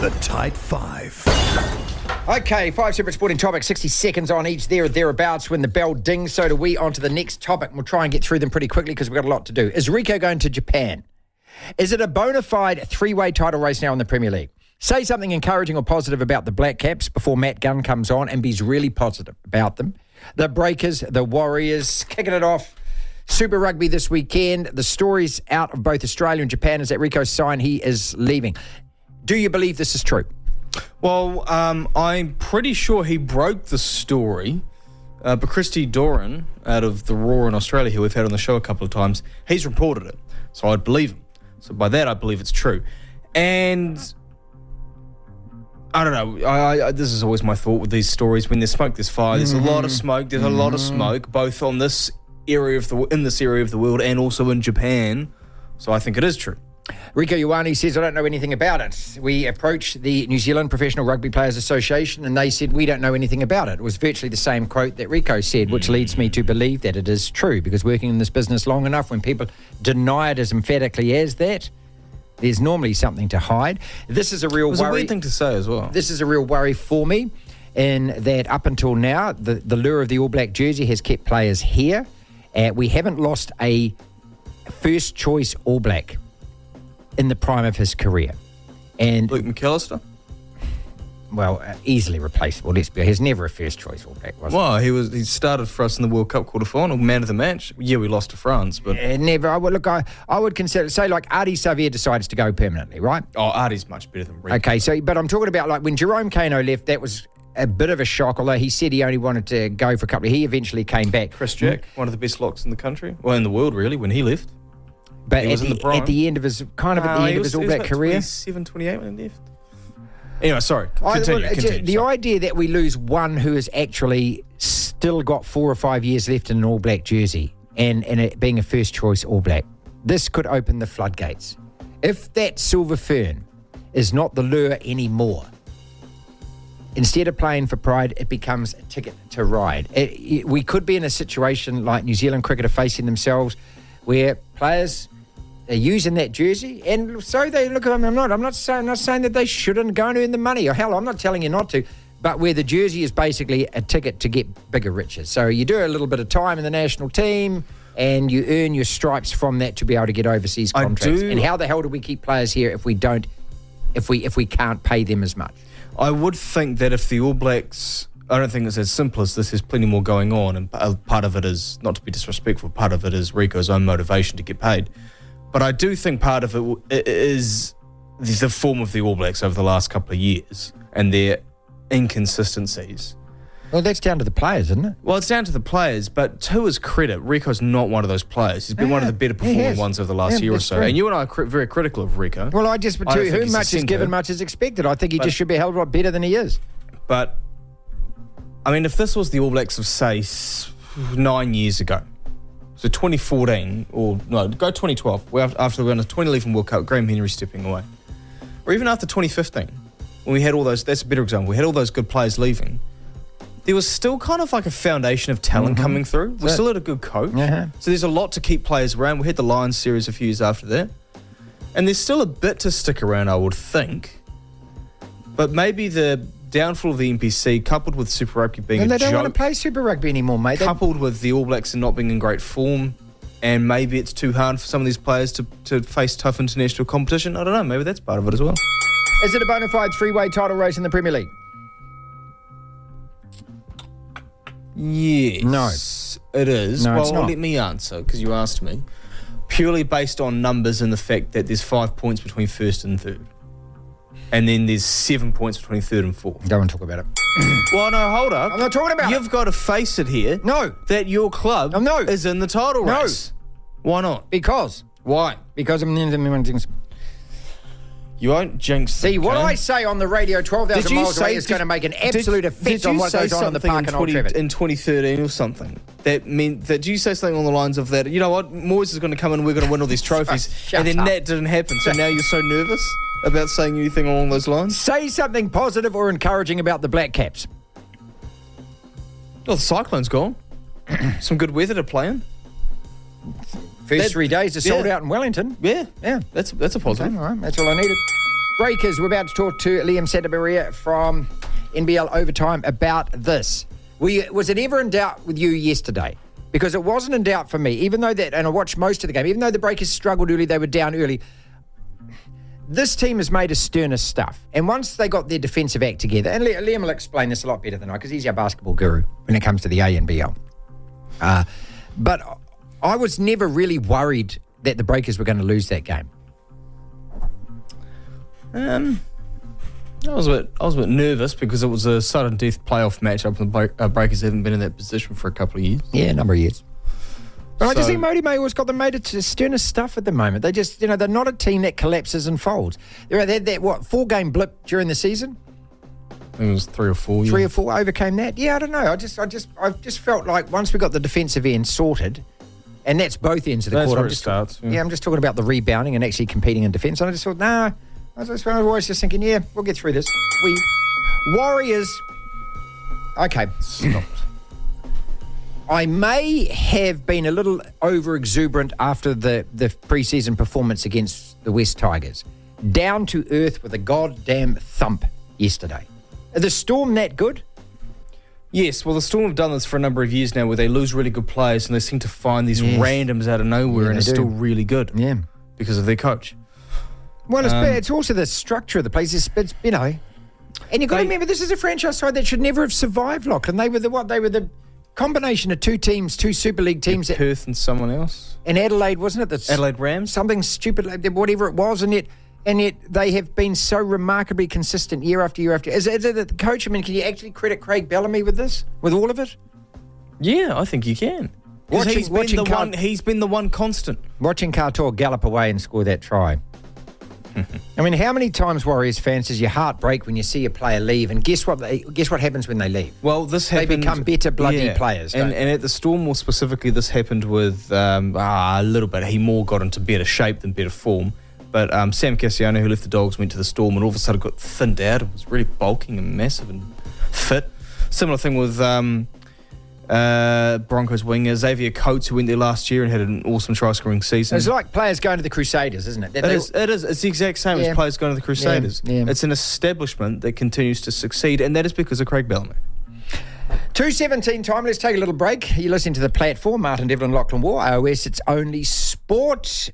The Tight Five. Okay, five separate sporting topics, 60 seconds on each, there or thereabouts. When the bell dings, so do we. On to the next topic. We'll try and get through them pretty quickly because we've got a lot to do. Is Rieko going to Japan? Is it a bona fide three way title race now in the Premier League? Say something encouraging or positive about the Black Caps before Matt Gunn comes on and be really positive about them. The Breakers, the Warriors, kicking it off. Super Rugby this weekend. The stories out of both Australia and Japan is that Rieko's sign he is leaving. Do you believe this is true? Well, um, I'm pretty sure he broke the story. Uh, but Christy Doran, out of the Roar in Australia, who we've had on the show a couple of times, he's reported it. So I'd believe him. So by that, I believe it's true. And I don't know. I, I, this is always my thought with these stories. When there's smoke, there's fire. There's a lot of smoke. There's a lot of smoke, both on this area of the in this area of the world and also in Japan. So I think it is true. Rieko Ioane says, I don't know anything about it. We approached the New Zealand Professional Rugby Players Association and they said, We don't know anything about it. It was virtually the same quote that Rieko said, which leads me to believe that it is true because working in this business long enough, when people deny it as emphatically as that, there's normally something to hide. This is a real was a worry. weird thing to say as well. This is a real worry for me in that up until now, the, the lure of the All Black jersey has kept players here. Uh, we haven't lost a first choice All Black in the prime of his career. And, Luke McAlister. well, uh, easily replaceable. Let's be He's never a first choice All Black, was Well, he was he started for us in the World Cup quarter final, man of the match. Yeah, we lost to France, but? Uh, never. I would look. I, I would consider say like Ardie Savea decides to go permanently, right? oh, Ardie's much better than Rieko. Okay, so but I'm talking about like when Jerome Kaino left, that was a bit of a shock. Although he said he only wanted to go for a couple. He eventually came back. Chris Jack, one of the best locks in the country, well, in the world, really, when he left. But He at was in the, the prime. at the end of his kind of at the Uh, end he of his All Black career. 27, 28 when he left. Anyway, sorry. I- Continue. well, it's- continue. the sorry. idea that we lose one who has actually still got four or five years left in an All Black jersey and, and it being a first choice All Black, this could open the floodgates. If that Silver Fern is not the lure anymore, instead of playing for pride, it becomes a ticket to ride. It- it- we could be in a situation like New Zealand cricket are facing themselves where players are using that jersey, and so they look at them. I'm not. I'm not saying. I'm not saying that they shouldn't go and earn the money. Or hell, I'm not telling you not to. But where the jersey is basically a ticket to get bigger riches. So you do a little bit of time in the national team, and you earn your stripes from that to be able to get overseas contracts. And how the hell do we keep players here if we don't? If we if we can't pay them as much? I would think that if the All Blacks, I don't think it's as simple as this. There's plenty more going on, and uh, part of it is not to be disrespectful. Part of it is Rieko's own motivation to get paid, but I do think part of it is the form of the All Blacks over the last couple of years and their inconsistencies. Well, that's down to the players, isn't it? Well, it's down to the players, but to his credit, Rieko's not one of those players. He's been one of the better performing ones over the last Yeah, year or so. true. And you and I are cri- very critical of Rieko. Well, I just I don't to think whom he's a much is given, much is expected. I think he But- just should be held a lot better than he is. But I mean, if this was the All Blacks of say nine years ago, so 2014 or no, go 2012, well, after- we won the 2011 World Cup, Graham Henry stepping away, or even after 2015, when we had all those. That's a better example. We had all those good players leaving. There was still kind of like a foundation of talent coming through. We Mm-hmm. still had a good coach. Uh-huh. So there's a lot to keep players around. We had the Lions series a few years after that. And there's still a bit to stick around, I would think. But maybe the downfall of the NPC, coupled with Super Rugby being And they don't want to play Super Rugby anymore, mate. They- coupled with the All Blacks not being in great form, and maybe it's too hard for some of these players to, to face tough international competition. I don't know. Maybe that's part of it as well. Is it a bona fide three-way title race in the Premier League? Yes. No. It is. No, well, it's not. let me answer because you asked me. Purely based on numbers and the fact that there's five points between first and third. And then there's seven points between third and fourth. Don't want to talk about it. Well, no, hold up. I'm not talking about You've it. got to face it here. No, That your club no. is in the title No. race. Why not? because Why? because I'm in the jinx. You won't jinx. See, them, what okay? I say on the radio 12,000 Did you miles away say is going to make an absolute did effect you on what goes on in the park in Old 20 Trafford. in 2013 or something that meant that do you say something on the lines of that? You know what? Moyes is going to come and we're going to win all these trophies, and then up. that didn't happen. So now you're so nervous about saying anything along those lines. Say something positive or encouraging about the Black Caps. Well, the cyclone's gone. Some good weather to play in. First That- three days are sold yeah. out in Wellington. Yeah, Yeah. that's that's a Okay, positive. all right, that's all I needed. Breakers, we're about to talk to Liam Santamaria from NBL Overtime about this. We, was it ever in doubt with you yesterday? Because it wasn't in doubt for me, even though that, and I watched most of the game, even though the Breakers struggled early, they were down early. This team has made a sterner stuff. And once they got their defensive act together, and Liam will explain this a lot better than I, because he's our basketball guru when it comes to the ANBL. Uh, but I was never really worried that the Breakers were going to lose that game. Um, I was a bit, I was a bit nervous because it was a sudden death playoff matchup, and the uh, Breakers haven't been in that position for a couple of years. Yeah, a number of years. But I just think Modi Mayweather's got them made it to sterner stuff at the moment. They just, you know, they're not a team that collapses and folds. They're they had that what four game blip during the season, it was three or four. three yeah. or four overcame that. Yeah, I don't know. I just, I just, I've just felt like once we got the defensive end sorted, and that's both ends of the That's court. I'm just, starts. yeah. I'm just talking about the rebounding and actually competing in defence. And I just thought, nah. I was, just, I was always just thinking, yeah, we'll get through this. We Warriors. Okay. Stopped. I may have been a little over exuberant after the, the preseason performance against the West Tigers. Down to earth with a goddamn thump yesterday. Are the Storm that good? Yes, well, the Storm have done this for a number of years now, where they lose really good players and they seem to find these Yes. randoms out of nowhere, Yeah, and they it's do. still really good Yeah. because of their coach. Well, it's, Um, it's also the structure of the place. It's, it's you know, and you've got to remember this is a franchise side that should never have survived, Lock. And they were the what? They were the combination of two teams, two Super League teams. That, Perth and someone else, And Adelaide, wasn't it? That's Adelaide Rams. something stupid, like that, whatever it was, and yet, and yet they have been so remarkably consistent year after year after. Is, it- is it the coach? I mean, can you actually credit Craig Bellamy with this, with all of it? Yeah, I think you can. Because Watching- he's been watching the Car- one. He's been the one constant. Watching Cartor gallop away and score that try. I mean, how many times Warriors fans does your heart break when you see a player leave? And guess what? They, guess what happens when they leave? Well, this They become better bloody players, and and at the Storm more specifically, this happened with um, ah, a little bit. He more got into better shape than better form. But um, Sam Kasiano, who left the Dogs, went to the Storm, and all of a sudden got thinned out and was really bulking and massive and fit. Similar thing with um, uh, Broncos winger Xavier Coates, who went there last year and had an awesome try scoring season. It's like players going to the Crusaders, isn't it? It they- is, it is. It's the exact same Yeah. as players going to the Crusaders. Yeah, yeah. It's an establishment that continues to succeed, and that is because of Craig Bellamy. 217 time. Let's take a little break. You're listening to the platform. Martin Devlin, Lachlan Waugh, iOS. It's only sport.